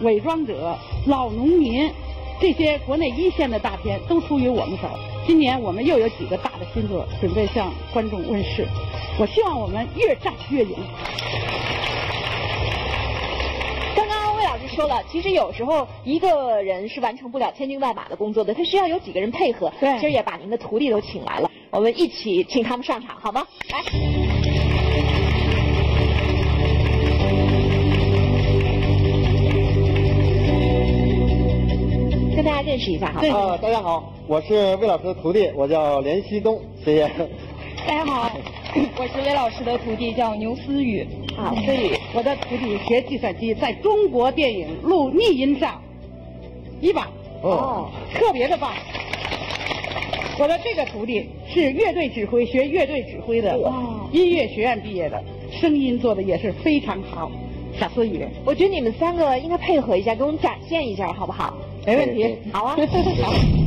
伪装者》《老农民》这些国内一线的大片都出于我们手。今年我们又有几个大的新作准备向观众问世，我希望我们越战越勇。刚刚魏老师说了，其实有时候一个人是完成不了千军万马的工作的，他需要有几个人配合。对今儿也把您的徒弟都请来了，我们一起请他们上场好吗？来。家认识一下好吗？啊，大家好，我是魏老师的徒弟，我叫连西东，谢谢。大家好，我是魏老师的徒弟，叫牛思雨。啊，思雨，我的徒弟学计算机，在中国电影录逆音上一把，哦，特别的棒。我的这个徒弟是乐队指挥，学乐队指挥的哇，音乐学院毕业的，声音做的也是非常好。小思雨，我觉得你们三个应该配合一下，给我们展现一下好不好？没问题。好啊。好